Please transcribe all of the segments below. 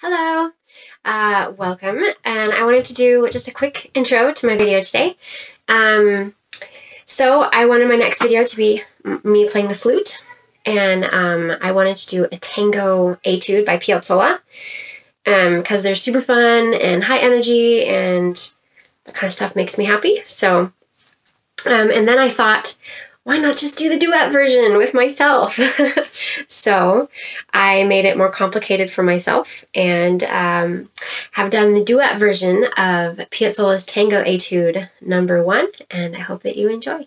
Hello, uh, welcome, and I wanted to do just a quick intro to my video today. Um, so I wanted my next video to be me playing the flute, and um, I wanted to do a tango etude by Piazzolla, because um, they're super fun and high energy, and that kind of stuff makes me happy. So, um, and then I thought, why not just do the duet version with myself? so I made it more complicated for myself and um, have done the duet version of Piazzolla's Tango Etude number one, and I hope that you enjoy.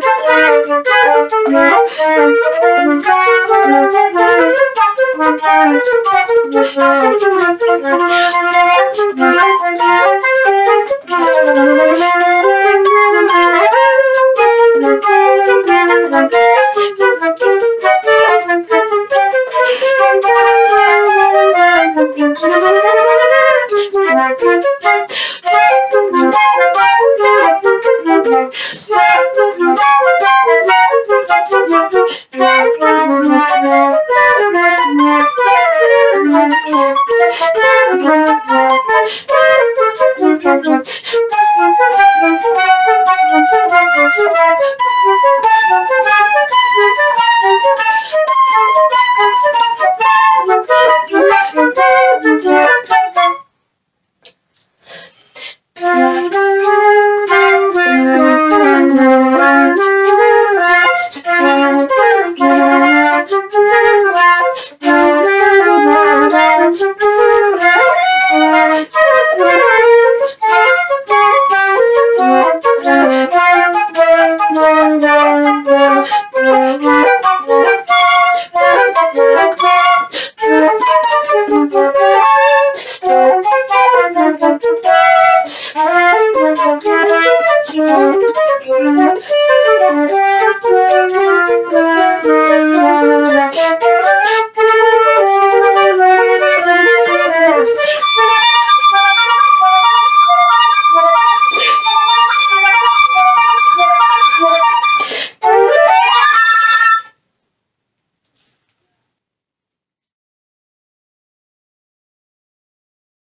Thank you.